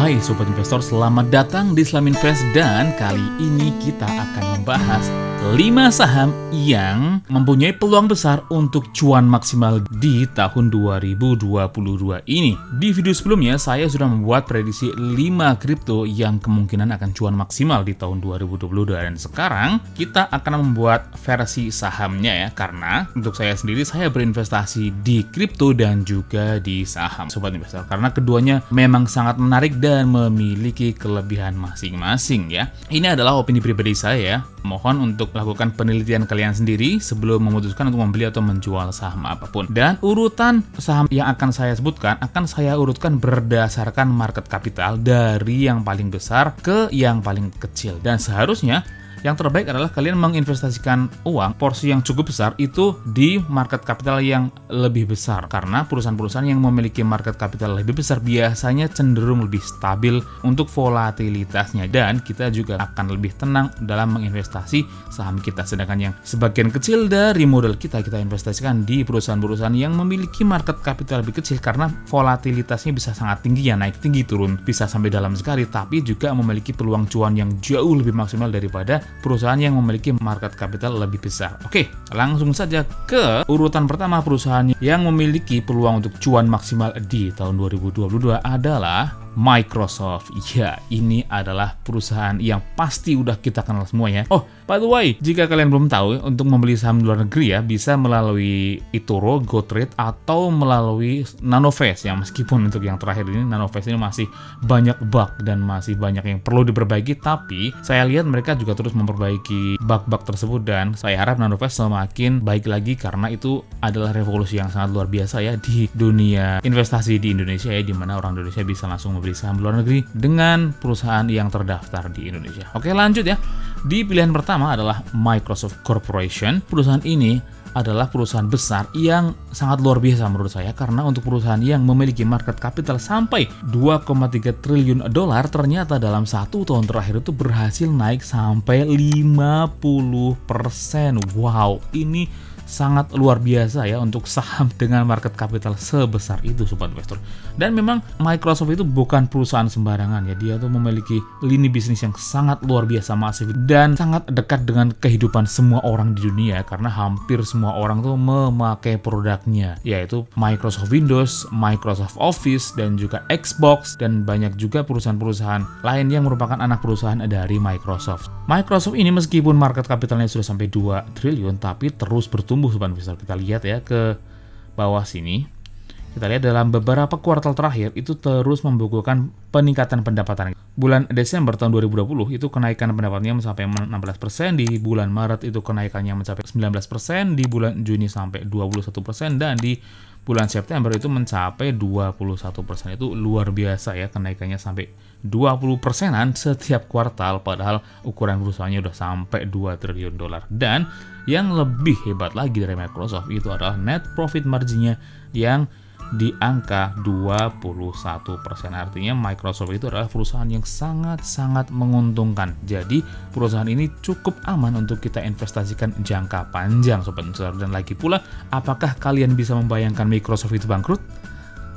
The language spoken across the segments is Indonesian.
Hai Sobat Investor, selamat datang di Slam Invest dan kali ini kita akan membahas 5 saham yang mempunyai peluang besar untuk cuan maksimal di tahun 2022 ini. Di video sebelumnya saya sudah membuat prediksi 5 kripto yang kemungkinan akan cuan maksimal di tahun 2022 dan sekarang kita akan membuat versi sahamnya ya karena untuk saya sendiri saya berinvestasi di kripto dan juga di saham Sobat Investor karena keduanya memang sangat menarik dan dan memiliki kelebihan masing-masing ya. Ini adalah opini pribadi saya ya. Mohon untuk melakukan penelitian kalian sendiri sebelum memutuskan untuk membeli atau menjual saham apa pun. Dan urutan saham yang akan saya sebutkan akan saya urutkan berdasarkan market capital dari yang paling besar ke yang paling kecil. Dan seharusnya yang terbaik adalah kalian menginvestasikan uang porsi yang cukup besar itu di market capital yang lebih besar. Karena perusahaan-perusahaan yang memiliki market capital lebih besar biasanya cenderung lebih stabil untuk volatilitasnya. Dan kita juga akan lebih tenang dalam menginvestasi saham kita. Sedangkan yang sebagian kecil dari modal kita kita investasikan di perusahaan-perusahaan yang memiliki market capital lebih kecil karena volatilitasnya bisa sangat tinggi ya naik tinggi turun. Bisa sampai dalam sekali tapi juga memiliki peluang cuan yang jauh lebih maksimal daripada perusahaan yang memiliki market capital lebih besar. Oke, langsung saja ke urutan pertama perusahaan yang memiliki peluang untuk cuan maksimal di tahun 2022 adalah Microsoft. Ya, ini adalah perusahaan yang pasti udah kita kenal semua ya. Oh, by the way, jika kalian belum tahu, untuk membeli saham luar negeri ya, bisa melalui eToro, GoTrade, atau melalui Nanoface ya. Meskipun untuk yang terakhir ini, Nanoface ini masih banyak bug dan masih banyak yang perlu diperbaiki, tapi saya lihat mereka juga terus memperbaiki bug-bug tersebut dan saya harap Nanoface semakin baik lagi karena itu adalah revolusi yang sangat luar biasa ya di dunia investasi di Indonesia ya, di mana orang Indonesia bisa langsung membeli saham luar negeri dengan perusahaan yang terdaftar di Indonesia. Oke, lanjut ya. Di pilihan pertama adalah Microsoft Corporation. Perusahaan ini adalah perusahaan besar yang sangat luar biasa menurut saya karena untuk perusahaan yang memiliki market capital sampai 2,3 triliun dolar ternyata dalam satu tahun terakhir itu berhasil naik sampai 50%. Wow, ini sangat luar biasa ya untuk saham dengan market capital sebesar itu sobat investor. Dan memang Microsoft itu bukan perusahaan sembarangan ya, dia tuh memiliki lini bisnis yang sangat luar biasa masif dan sangat dekat dengan kehidupan semua orang di dunia karena hampir semua orang tuh memakai produknya yaitu Microsoft Windows, Microsoft Office dan juga Xbox dan banyak juga perusahaan-perusahaan lain yang merupakan anak perusahaan dari Microsoft. Microsoft ini meskipun market capitalnya sudah sampai 2 triliun tapi terus bertumbuh tumbuh sobat investor. Kita lihat ya ke bawah sini. Kita lihat dalam beberapa kuartal terakhir itu terus membukukan peningkatan pendapatan. Bulan Desember tahun 2020 itu kenaikan pendapatannya mencapai 16%, di bulan Maret itu kenaikannya mencapai 19%, di bulan Juni sampai 21%, dan di bulan September itu mencapai 21%. Itu luar biasa ya kenaikannya sampai 20 persenan setiap kuartal padahal ukuran perusahaannya udah sampai 2 triliun dolar. Dan yang lebih hebat lagi dari Microsoft itu adalah net profit marginnya yang di angka 21%. Artinya Microsoft itu adalah perusahaan yang sangat-sangat menguntungkan. Jadi perusahaan ini cukup aman untuk kita investasikan jangka panjang Sobat Investor. Dan lagi pula, apakah kalian bisa membayangkan Microsoft itu bangkrut?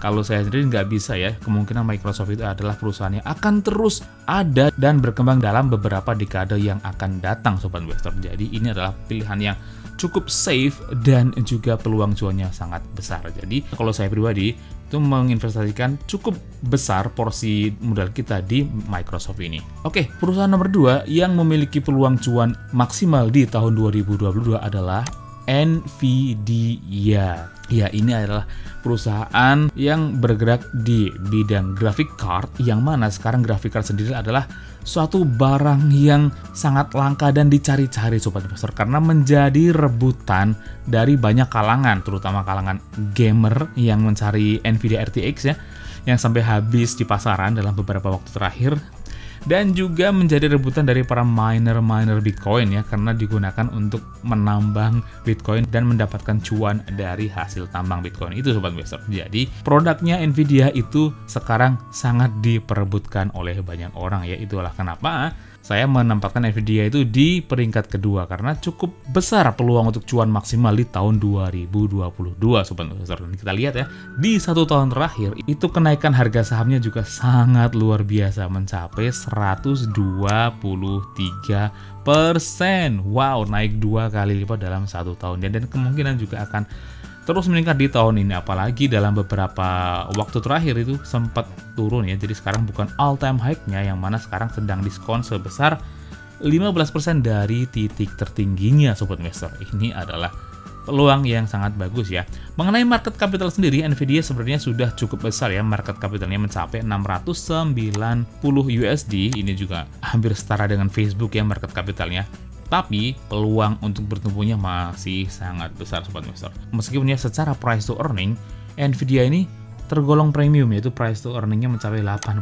Kalau saya sendiri nggak bisa ya, kemungkinan Microsoft itu adalah perusahaan yang akan terus ada dan berkembang dalam beberapa dekade yang akan datang Sobat Investor. Jadi ini adalah pilihan yang cukup safe dan juga peluang cuannya sangat besar. Jadi kalau saya pribadi itu menginvestasikan cukup besar porsi modal kita di Microsoft ini. Oke, perusahaan nomor dua yang memiliki peluang cuan maksimal di tahun 2022 adalah Nvidia. Ya, ini adalah perusahaan yang bergerak di bidang graphic card yang mana sekarang graphic card sendiri adalah suatu barang yang sangat langka dan dicari-cari sobat investor karena menjadi rebutan dari banyak kalangan terutama kalangan gamer yang mencari Nvidia RTX ya yang sampai habis di pasaran dalam beberapa waktu terakhir dan juga menjadi rebutan dari para miner-miner Bitcoin ya karena digunakan untuk menambang Bitcoin dan mendapatkan cuan dari hasil tambang Bitcoin itu sobat investor. Jadi produknya Nvidia itu sekarang sangat diperebutkan oleh banyak orang ya itulah kenapa saya menempatkan Nvidia itu di peringkat kedua karena cukup besar peluang untuk cuan maksimal di tahun 2022 sobat investor. Dan kita lihat ya, di satu tahun terakhir itu kenaikan harga sahamnya juga sangat luar biasa mencapai 123 persen. Wow, naik dua kali lipat dalam satu tahun dan, dan kemungkinan juga akan terus meningkat di tahun ini apalagi dalam beberapa waktu terakhir itu sempat turun ya jadi sekarang bukan all time high-nya yang mana sekarang sedang diskon sebesar 15% dari titik tertingginya sobat investor ini adalah peluang yang sangat bagus ya. Mengenai market capital sendiri, Nvidia sebenarnya sudah cukup besar ya. Market capitalnya mencapai 690 USD. Ini juga hampir setara dengan Facebook ya market capitalnya. Tapi peluang untuk bertumbuhnya masih sangat besar sobat investor. Meskipun ya secara price to earning, Nvidia ini tergolong premium yaitu price to earningnya mencapai 87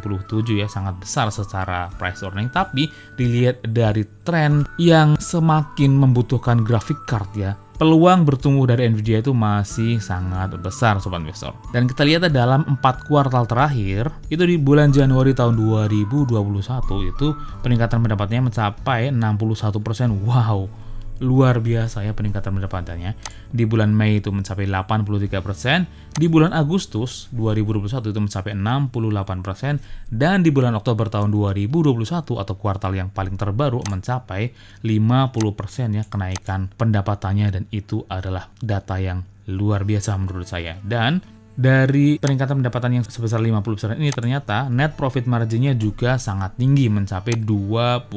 ya sangat besar secara price to earning tapi dilihat dari tren yang semakin membutuhkan graphic card ya peluang bertumbuh dari Nvidia itu masih sangat besar sobat investor. Dan kita lihat dalam 4 kuartal terakhir, itu di bulan Januari tahun 2021 itu peningkatan pendapatnya mencapai 61%. Wow, luar biasa ya peningkatan pendapatannya. Di bulan Mei itu mencapai 83%, di bulan Agustus 2021 itu mencapai 68%, dan di bulan Oktober tahun 2021 atau kuartal yang paling terbaru mencapai 50% ya kenaikan pendapatannya dan itu adalah data yang luar biasa menurut saya. Dan dari peningkatan pendapatan yang sebesar 50% ini ternyata net profit marginnya juga sangat tinggi mencapai 22%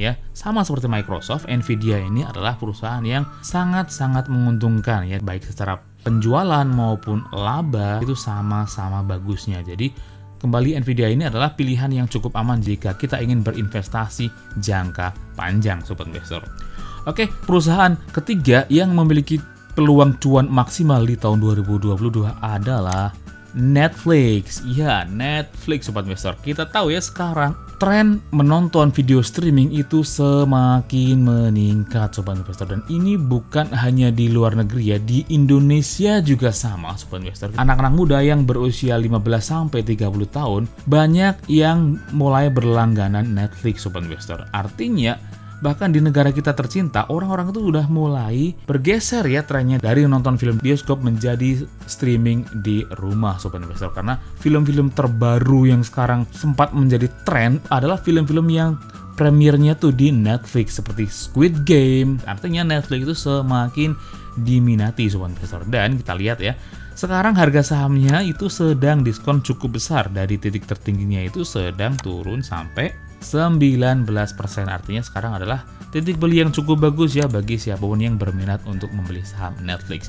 ya. Sama seperti Microsoft, Nvidia ini adalah perusahaan yang sangat-sangat menguntungkan ya baik secara penjualan maupun laba itu sama-sama bagusnya. Jadi kembali Nvidia ini adalah pilihan yang cukup aman jika kita ingin berinvestasi jangka panjang sobat investor. Oke, perusahaan ketiga yang memiliki peluang cuan maksimal di tahun 2022 adalah Netflix. Ya, Netflix Sobat Investor. Kita tahu ya sekarang tren menonton video streaming itu semakin meningkat Sobat Investor. Dan ini bukan hanya di luar negeri ya, di Indonesia juga sama Sobat Investor. Anak-anak muda yang berusia 15-30 tahun banyak yang mulai berlangganan Netflix Sobat Investor. Artinya Bahkan di negara kita tercinta, orang-orang itu udah mulai bergeser ya trennya dari nonton film bioskop menjadi streaming di rumah Sobat Investor. Karena film-film terbaru yang sekarang sempat menjadi tren adalah film-film yang premiernya tuh di Netflix seperti Squid Game. Artinya Netflix itu semakin diminati Sobat Investor. Dan kita lihat ya, sekarang harga sahamnya itu sedang diskon cukup besar dari titik tertingginya itu sedang turun sampai 19% artinya sekarang adalah titik beli yang cukup bagus ya bagi siapa pun yang berminat untuk membeli saham Netflix.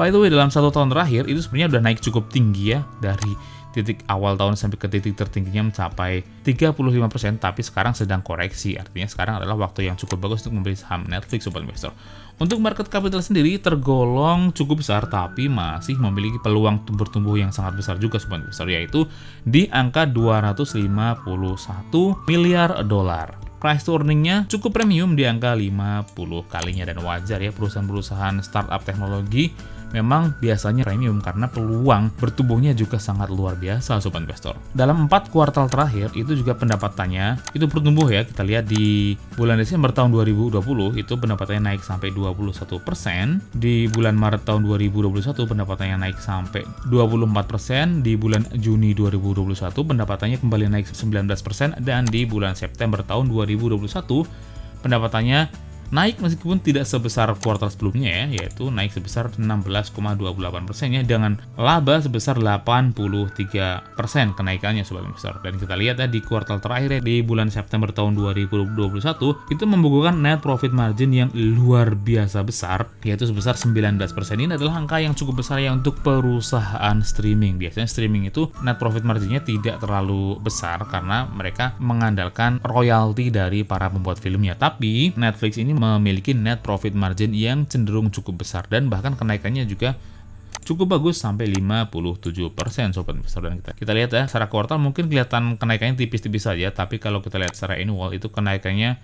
By the way, dalam satu tahun terakhir itu sebenarnya udah naik cukup tinggi ya dari titik awal tahun sampai ke titik tertingginya mencapai 35% tapi sekarang sedang koreksi. Artinya sekarang adalah waktu yang cukup bagus untuk membeli saham Netflix Sobat Investor. Untuk market capital sendiri tergolong cukup besar tapi masih memiliki peluang bertumbuh yang sangat besar juga Sobat Investor yaitu di angka 251 miliar dolar price to earningnya cukup premium di angka 50 kalinya dan wajar ya perusahaan-perusahaan startup teknologi memang biasanya premium karena peluang bertumbuhnya juga sangat luar biasa sobat investor. Dalam empat kuartal terakhir itu juga pendapatannya itu bertumbuh ya. Kita lihat di bulan Desember tahun 2020 itu pendapatannya naik sampai 21%, di bulan Maret tahun 2021 pendapatannya naik sampai 24%, di bulan Juni 2021 pendapatannya kembali naik 19% dan di bulan September tahun 2021 pendapatannya naik meskipun tidak sebesar kuartal sebelumnya ya, yaitu naik sebesar 16,28 persen ya dengan laba sebesar 83 persen kenaikannya sobat investor. Dan kita lihat ya di kuartal terakhir ya, di bulan September tahun 2021 itu membukukan net profit margin yang luar biasa besar yaitu sebesar 19 persen. Ini adalah angka yang cukup besar ya untuk perusahaan streaming. Biasanya streaming itu net profit marginnya tidak terlalu besar karena mereka mengandalkan royalti dari para pembuat filmnya. Tapi Netflix ini memiliki net profit margin yang cenderung cukup besar dan bahkan kenaikannya juga cukup bagus sampai 57% sobat investor. Dan kita kita lihat ya secara kuartal mungkin kelihatan kenaikannya tipis-tipis saja tapi kalau kita lihat secara annual itu kenaikannya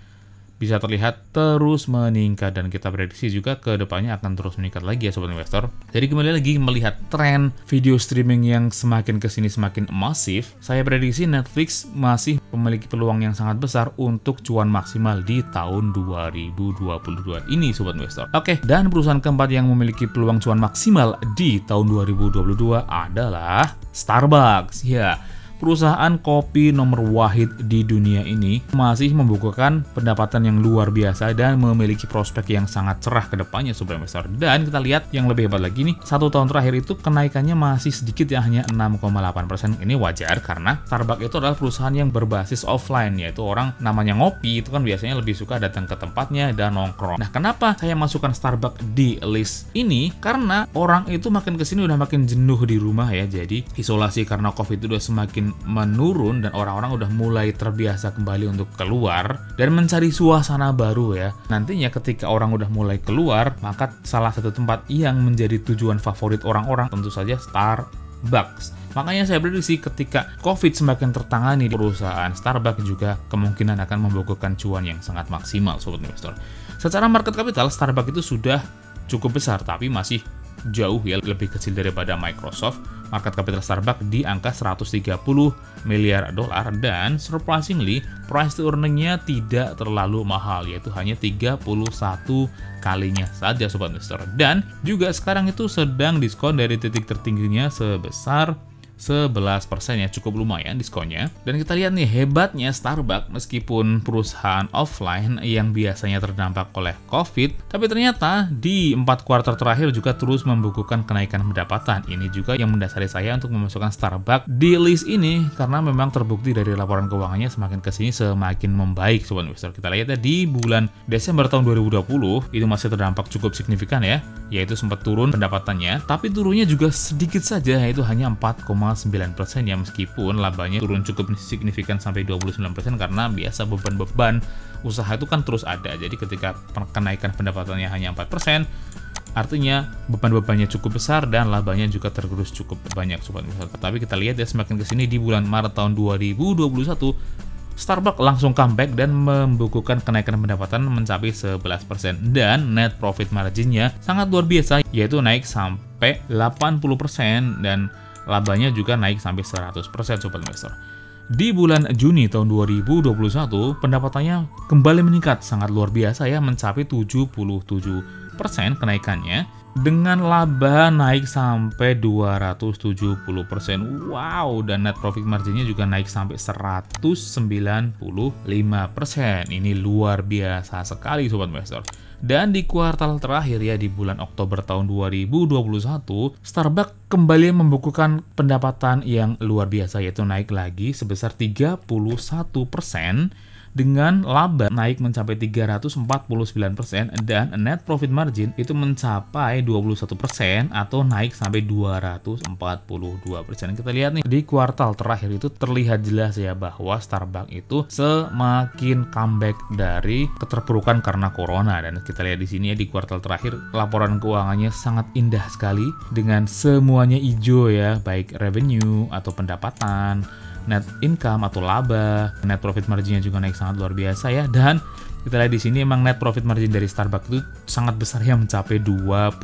bisa terlihat terus meningkat dan kita prediksi juga ke depannya akan terus meningkat lagi ya sobat investor. Jadi kembali lagi melihat tren video streaming yang semakin ke sini semakin masif, saya prediksi Netflix masih memiliki peluang yang sangat besar untuk cuan maksimal di tahun 2022 ini sobat investor. Oke, dan perusahaan keempat yang memiliki peluang cuan maksimal di tahun 2022 adalah Starbucks. Ya, perusahaan kopi nomor wahid di dunia ini masih membukukan pendapatan yang luar biasa dan memiliki prospek yang sangat cerah ke depannya Sobat Investor. Dan kita lihat yang lebih hebat lagi nih, satu tahun terakhir itu kenaikannya masih sedikit ya, hanya 6,8%. Ini wajar karena Starbucks itu adalah perusahaan yang berbasis offline, yaitu orang namanya ngopi itu kan biasanya lebih suka datang ke tempatnya dan nongkrong. Nah, kenapa saya masukkan Starbucks di list ini? Karena orang itu makin ke sini udah makin jenuh di rumah ya, jadi isolasi karena COVID itu udah semakin menurun dan orang-orang udah mulai terbiasa kembali untuk keluar dan mencari suasana baru ya. Nantinya ketika orang udah mulai keluar, maka salah satu tempat yang menjadi tujuan favorit orang-orang tentu saja Starbucks. Makanya saya prediksi ketika COVID semakin tertangani di perusahaan Starbucks juga kemungkinan akan membukukan cuan yang sangat maksimal sobat investor. Secara market capital Starbucks itu sudah cukup besar tapi masih jauh ya lebih kecil daripada Microsoft. Market capital Starbucks di angka 130 miliar dolar dan surprisingly price to earningnya tidak terlalu mahal yaitu hanya 31 kalinya saja sobat investor. Dan juga sekarang itu sedang diskon dari titik tertingginya sebesar 11% ya cukup lumayan diskonnya. Dan kita lihat nih hebatnya Starbucks meskipun perusahaan offline yang biasanya terdampak oleh COVID, tapi ternyata di empat kuartal terakhir juga terus membukukan kenaikan pendapatan. Ini juga yang mendasari saya untuk memasukkan Starbucks di list ini karena memang terbukti dari laporan keuangannya semakin ke sini semakin membaik sobat investor. Kita lihat ya di bulan Desember tahun 2020 itu masih terdampak cukup signifikan ya, yaitu sempat turun pendapatannya, tapi turunnya juga sedikit saja yaitu hanya 4, 0,9% ya meskipun labanya turun cukup signifikan sampai 29% karena biasa beban-beban usaha itu kan terus ada. Jadi ketika kenaikan pendapatannya hanya 4%, artinya beban-bebannya cukup besar dan labanya juga tergerus cukup banyak sobat investor. Tapi kita lihat ya semakin ke sini di bulan Maret tahun 2021 Starbucks langsung comeback dan membukukan kenaikan pendapatan mencapai 11% dan net profit marginnya sangat luar biasa yaitu naik sampai 80% dan labanya juga naik sampai 100% sobat investor. Di bulan Juni tahun 2021, pendapatannya kembali meningkat sangat luar biasa ya mencapai 77% kenaikannya dengan laba naik sampai 270%. Wow, dan net profit marginnya juga naik sampai 195%. Ini luar biasa sekali sobat investor. Dan di kuartal terakhir ya di bulan Oktober tahun 2021, Starbucks kembali membukukan pendapatan yang luar biasa yaitu naik lagi sebesar 31% dengan laba naik mencapai 349% dan net profit margin itu mencapai 21% atau naik sampai 242%. Kita lihat nih di kuartal terakhir itu terlihat jelas ya bahwa Starbucks itu semakin comeback dari keterpurukan karena corona dan kita lihat di sini ya di kuartal terakhir laporan keuangannya sangat indah sekali dengan semuanya hijau ya baik revenue atau pendapatan net income atau laba, net profit marginnya juga naik sangat luar biasa ya dan kita lihat di sini emang net profit margin dari Starbucks itu sangat besar ya mencapai 21%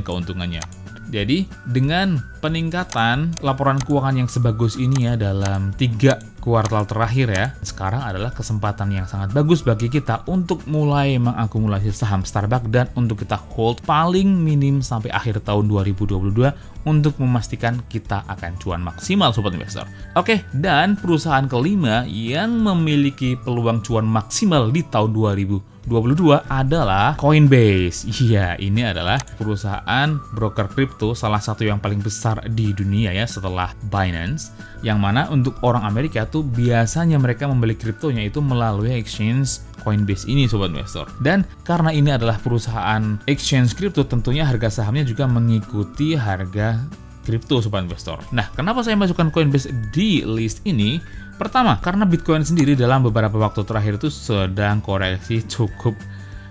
keuntungannya. Jadi dengan peningkatan laporan keuangan yang sebagus ini ya dalam tiga kuartal terakhir ya, sekarang adalah kesempatan yang sangat bagus bagi kita untuk mulai mengakumulasi saham Starbucks dan untuk kita hold paling minim sampai akhir tahun 2022 untuk memastikan kita akan cuan maksimal sobat investor. Oke, dan perusahaan kelima yang memiliki peluang cuan maksimal di tahun 2022 22 adalah Coinbase. Iya, ini adalah perusahaan broker kripto salah satu yang paling besar di dunia ya setelah Binance. Yang mana untuk orang Amerika tuh biasanya mereka membeli kriptonya itu melalui exchange Coinbase ini sobat investor. Dan karena ini adalah perusahaan exchange kripto tentunya harga sahamnya juga mengikuti harga kripto sobat investor. Nah, kenapa saya masukkan Coinbase di list ini? Pertama, karena Bitcoin sendiri dalam beberapa waktu terakhir itu sedang koreksi cukup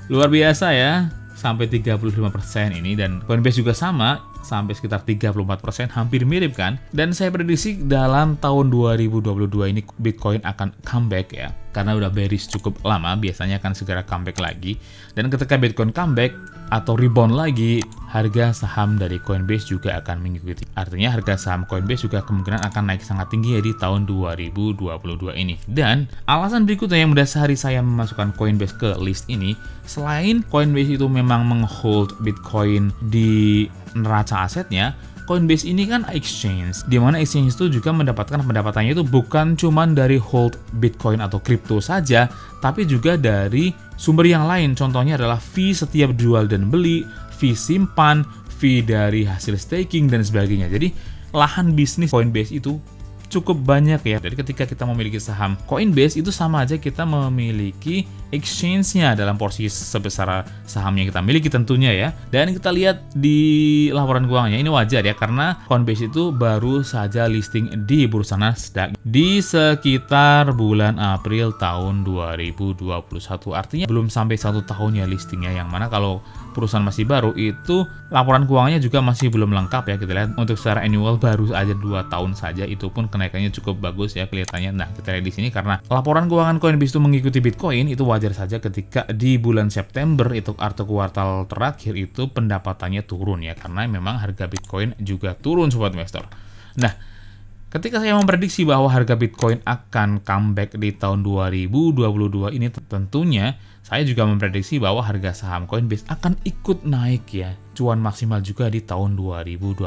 luar biasa ya, sampai 35% ini dan Coinbase juga sama sampai sekitar 34%, hampir mirip kan? Dan saya prediksi dalam tahun 2022 ini Bitcoin akan comeback ya. Karena udah bearish cukup lama, biasanya akan segera comeback lagi. Dan ketika Bitcoin comeback atau rebound lagi, harga saham dari Coinbase juga akan mengikuti. Artinya harga saham Coinbase juga kemungkinan akan naik sangat tinggi ya di tahun 2022 ini. Dan alasan berikutnya yang mendasari saya memasukkan Coinbase ke list ini, selain Coinbase itu memang menghold Bitcoin di neraca asetnya, Coinbase ini kan exchange, di mana exchange itu juga mendapatkan pendapatannya itu bukan cuma dari hold Bitcoin atau kripto saja, tapi juga dari sumber yang lain. Contohnya adalah fee setiap jual dan beli, fee simpan, fee dari hasil staking dan sebagainya. Jadi lahan bisnis Coinbase itu cukup banyak ya. Jadi ketika kita memiliki saham Coinbase itu sama aja kita memiliki exchange-nya dalam porsi sebesar saham yang kita miliki tentunya ya. Dan kita lihat di laporan keuangannya ini wajar ya karena Coinbase itu baru saja listing di bursa Nasdaq di sekitar bulan April tahun 2021. Artinya belum sampai satu tahun ya listingnya yang mana kalau perusahaan masih baru itu laporan keuangannya juga masih belum lengkap ya kita lihat untuk secara annual baru aja 2 tahun saja itu pun kenaikannya cukup bagus ya kelihatannya nah kita lihat di sini karena laporan keuangan Coinbase itu mengikuti Bitcoin itu wajar saja ketika di bulan September itu atau kuartal terakhir itu pendapatannya turun ya karena memang harga Bitcoin juga turun sobat investor nah Ketika saya memprediksi bahwa harga Bitcoin akan comeback di tahun 2022 ini tentunya saya juga memprediksi bahwa harga saham Coinbase akan ikut naik ya. Cuan maksimal juga di tahun 2022.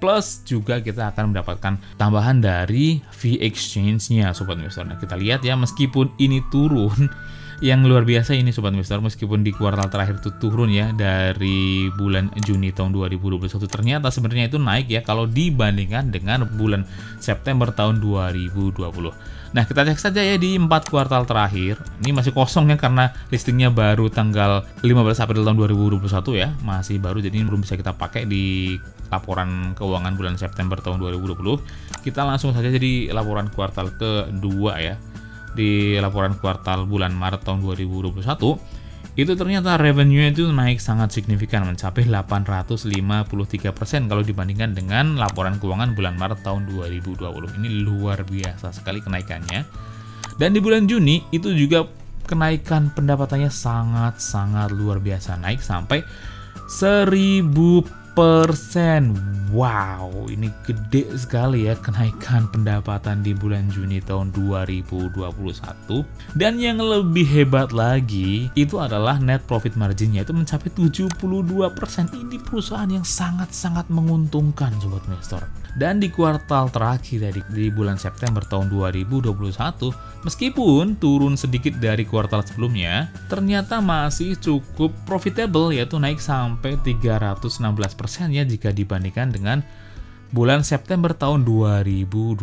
Plus juga kita akan mendapatkan tambahan dari fee exchange-nya sobat investor. Nah, kita lihat ya meskipun ini turun yang luar biasa ini Sobat Investor meskipun di kuartal terakhir itu turun ya dari bulan Juni tahun 2021 ternyata sebenarnya itu naik ya kalau dibandingkan dengan bulan September tahun 2020 Nah kita cek saja ya di 4 kuartal terakhir. Ini masih kosong ya karena listingnya baru tanggal 15 April tahun 2021 ya. Masih baru jadi belum bisa kita pakai di laporan keuangan bulan September tahun 2020 kita langsung saja jadi laporan kuartal kedua ya di laporan kuartal bulan Maret tahun 2021 itu ternyata revenue itu naik sangat signifikan mencapai 853% kalau dibandingkan dengan laporan keuangan bulan Maret tahun 2020. Ini luar biasa sekali kenaikannya. Dan di bulan Juni itu juga kenaikan pendapatannya sangat-sangat luar biasa naik sampai 1000 persen. Wow, ini gede sekali ya kenaikan pendapatan di bulan Juni tahun 2021. Dan yang lebih hebat lagi itu adalah net profit marginnya itu mencapai 72%. Ini perusahaan yang sangat-sangat menguntungkan sobat investor. Dan di kuartal terakhir dari di bulan September tahun 2021, meskipun turun sedikit dari kuartal sebelumnya, ternyata masih cukup profitable yaitu naik sampai 316% ya jika dibandingkan dengan bulan September tahun 2020.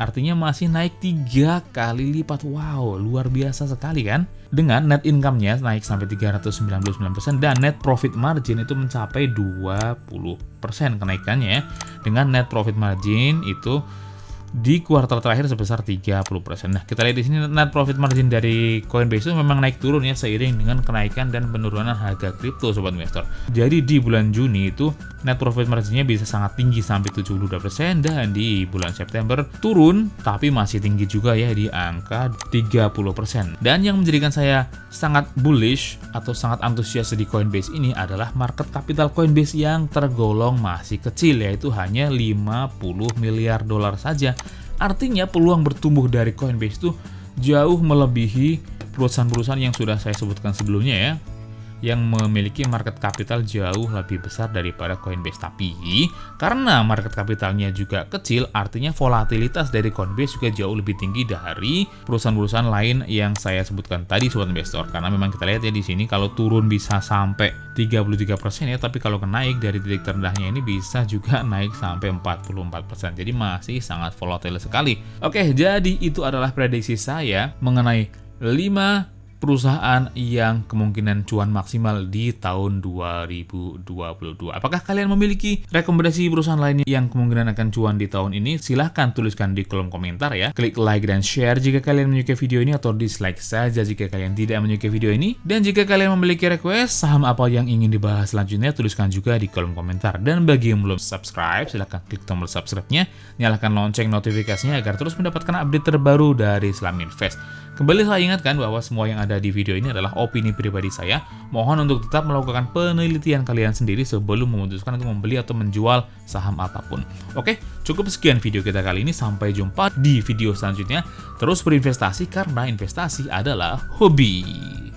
Artinya masih naik tiga kali lipat. Wow, luar biasa sekali kan? Dengan net income-nya naik sampai 399% dan net profit margin itu mencapai 20% kenaikannya. Dengan net profit margin itu di kuartal terakhir sebesar 30%. Nah, kita lihat di sini net profit margin dari Coinbase itu memang naik turun ya seiring dengan kenaikan dan penurunan harga kripto sobat investor. Jadi di bulan Juni itu net profit marginnya bisa sangat tinggi sampai 72% dan di bulan September turun tapi masih tinggi juga ya di angka 30%. Dan yang menjadikan saya sangat bullish atau sangat antusias di Coinbase ini adalah market capital Coinbase yang tergolong masih kecil yaitu hanya 50 miliar dolar saja Artinya peluang bertumbuh dari Coinbase itu jauh melebihi perusahaan-perusahaan yang sudah saya sebutkan sebelumnya ya yang memiliki market capital jauh lebih besar daripada Coinbase. Tapi karena market capitalnya juga kecil, artinya volatilitas dari Coinbase juga jauh lebih tinggi dari perusahaan-perusahaan lain yang saya sebutkan tadi sobat investor. Karena memang kita lihat ya di sini kalau turun bisa sampai 33% ya, tapi kalau naik dari titik terendahnya ini bisa juga naik sampai 44%. Jadi masih sangat volatile sekali. Oke, jadi itu adalah prediksi saya mengenai 5 perusahaan yang kemungkinan cuan maksimal di tahun 2022. Apakah kalian memiliki rekomendasi perusahaan lain yang kemungkinan akan cuan di tahun ini? Silahkan tuliskan di kolom komentar ya. Klik like dan share jika kalian menyukai video ini atau dislike saja jika kalian tidak menyukai video ini. Dan jika kalian memiliki request saham apa yang ingin dibahas selanjutnya, tuliskan juga di kolom komentar. Dan bagi yang belum subscribe, silahkan klik tombol subscribe-nya, nyalakan lonceng notifikasinya agar terus mendapatkan update terbaru dari Islam Invest. Kembali saya ingatkan bahwa semua yang ada di video ini adalah opini pribadi saya. Mohon untuk tetap melakukan penelitian kalian sendiri sebelum memutuskan untuk membeli atau menjual saham apa pun. Oke, cukup sekian video kita kali ini. Sampai jumpa di video selanjutnya. Terus berinvestasi karena investasi adalah hobi.